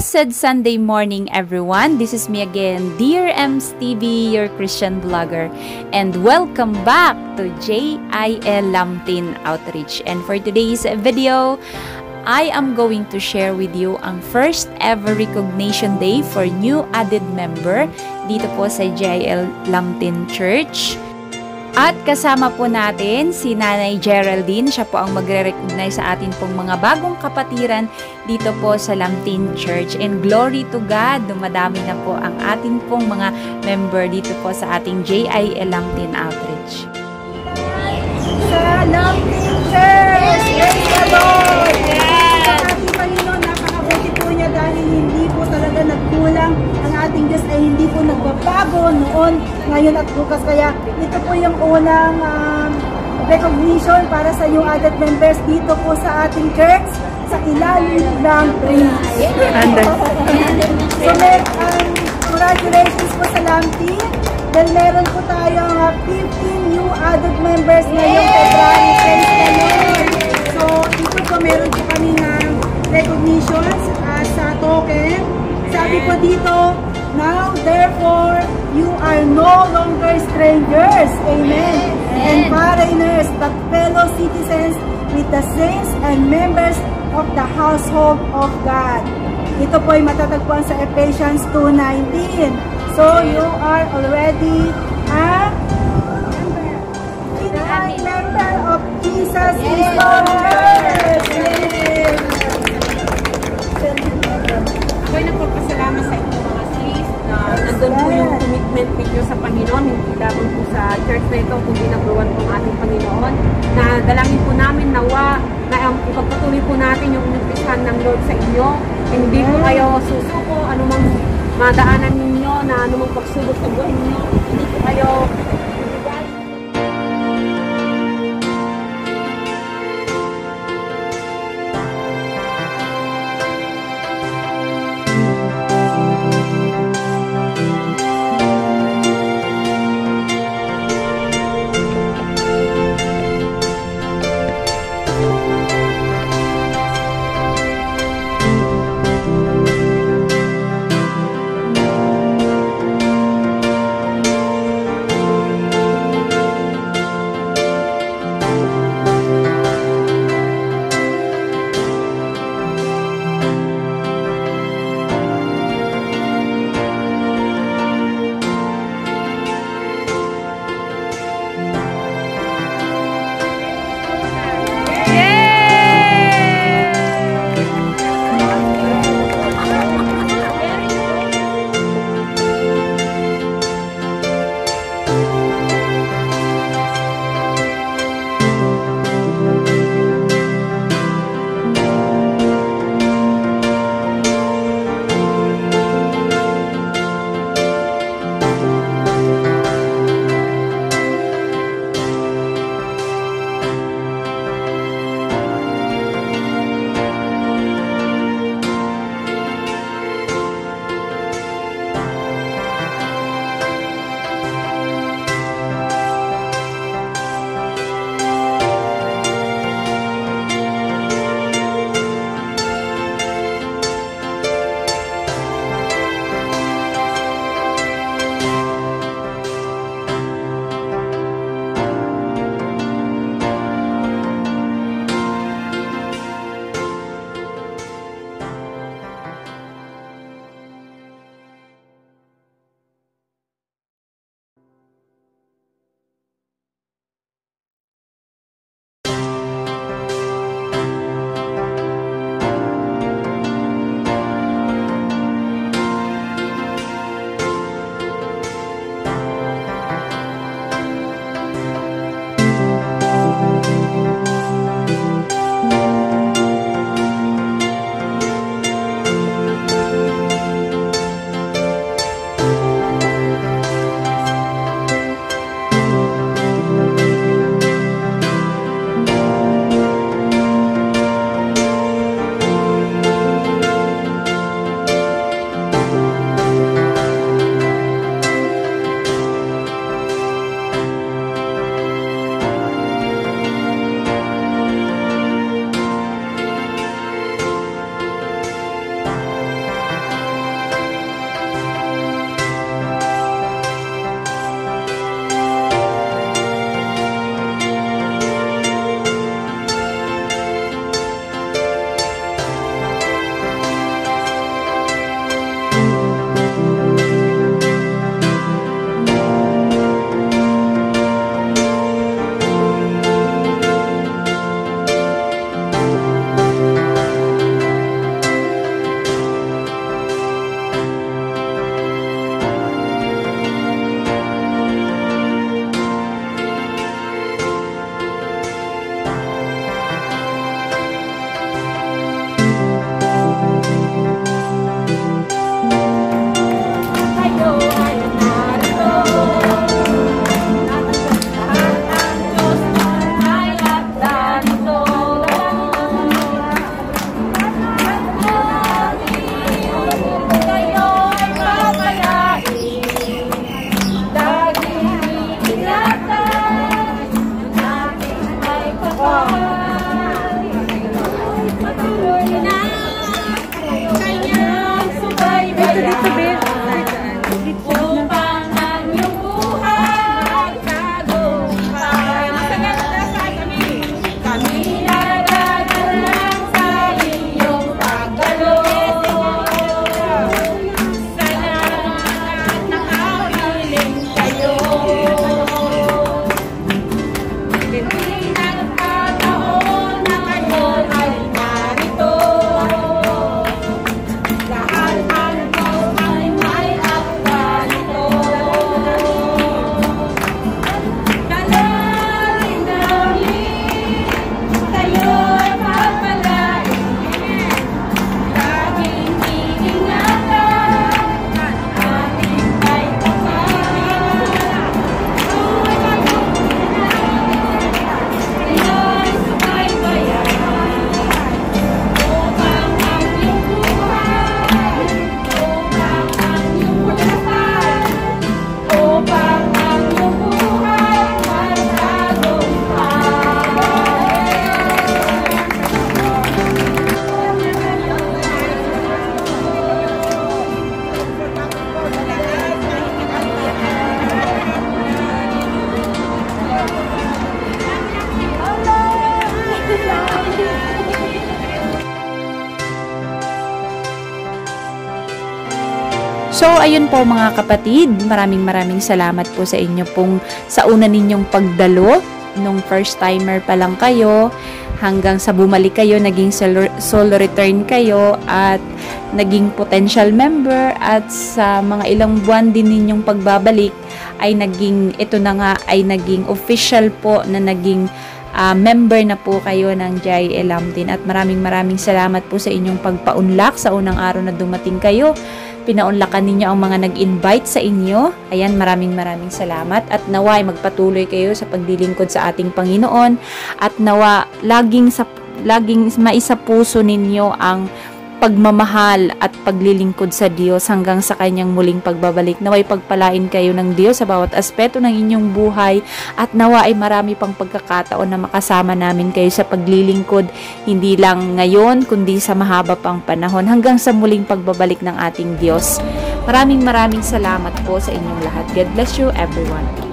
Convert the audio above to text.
Blessed Sunday morning, everyone. This is me again, Dear Ems TV, your Christian vlogger, and welcome back to JIL Lamtin Outreach. And for today's video, I am going to share with you ang first ever recognition day for new added member dito po sa JIL Lamtin Church. At kasama po natin si Nanay Geraldine. Siya po ang magre-recognize sa atin pong mga bagong kapatiran dito po sa Lamtin Church. And glory to God, dumadami na po ang atin pong mga member dito po sa ating JIL Lamtin Outreach. Sa Lamtin Church! Praise the Lord! Yes! Panginoon, napakabuti po niya dahil hindi po talaga nagkulang. Ang ating Diyos ay hindi po nagbabago noon, ngayon at bukas. Kaya po yung unang um, recognition para sa yung added members dito po sa ating church sa ilalim ng trees. so, may, um, congratulations po sa Lamtin. Dahil meron po tayong uh, 15 new added members ngayong February. Praise the Lord. So, dito po meron po kami ng recognitions uh, sa token. Sabi po dito, Now, therefore, you are no longer strangers. Amen. And foreigners, but fellow citizens with the saints and members of the household of God. Ito po ay matatagpuan sa Ephesians 2.19. So, you are already a a member of Jesus is Lord. Ako'y nagpapasalamat sa inyo na nandun po yung commitment ninyo sa Panginoon, hindi lamang po sa church na ito, kundi nagruwan po ang ating Panginoon. Na dalangin po namin nawa na um, ipagpatuloy po natin yung inumpisahan ng Lord sa inyo. Hindi po kayo susuko, anumang madaanan ninyo, na anumang pagsubok sa buhay ninyo, hindi po kayo So, ayun po mga kapatid, maraming maraming salamat po sa inyo pong sa una ninyong pagdalo. Nung first timer pa lang kayo hanggang sa bumalik kayo, naging solo, return kayo at naging potential member at sa mga ilang buwan din ninyong pagbabalik ay naging, ito na nga, ay naging official po na naging uh, member na po kayo ng JIL Lamtin at maraming maraming salamat po sa inyong pagpaunlak sa unang araw na dumating kayo. Pinaunlakan ninyo ang mga nag-invite sa inyo. Ayan, maraming maraming salamat. At naway magpatuloy kayo sa paglilingkod sa ating Panginoon. At nawa laging sa laging maisa puso ninyo ang pagmamahal at paglilingkod sa Diyos hanggang sa kanyang muling pagbabalik. Naway pagpalain kayo ng Diyos sa bawat aspeto ng inyong buhay at nawa ay marami pang pagkakataon na makasama namin kayo sa paglilingkod hindi lang ngayon kundi sa mahaba pang panahon hanggang sa muling pagbabalik ng ating Diyos. Maraming maraming salamat po sa inyong lahat. God bless you everyone.